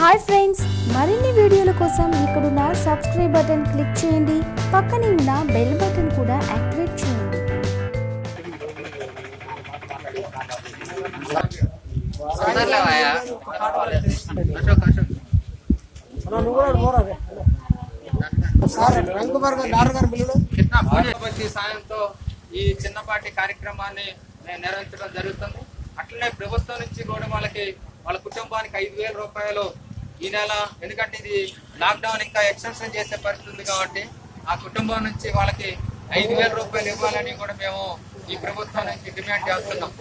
Hi friends మరిన్ని వీడియోల కోసం ఇక్కడున్న సబ్స్క్రైబ్ బటన్ క్లిక్ చేయండి. పక్కనే ఉన్న బెల్ బటన్ కూడా యాక్టివేట్ చేయండి. సాయంతో ఈ చిన్నపాటి కార్యక్రమాన్ని నేను నిర్వహించడం జరుగుతుంది. అట్లనే ప్రభుత్వం నుంచి కూడా వాళ్ళకి వాళ్ళ కుటుంబానికి ఐదు వేల రూపాయలు ఈ నెల ఎందుకంటే ఇది లాక్డౌన్ ఇంకా ఎక్స్టెన్షన్ చేసే పరిస్థితి ఉంది కాబట్టి ఆ కుటుంబం నుంచి వాళ్ళకి ఐదు వేల రూపాయలు ఇవ్వాలని కూడా మేము ఈ ప్రభుత్వం నుంచి డిమాండ్ చేస్తున్నాం.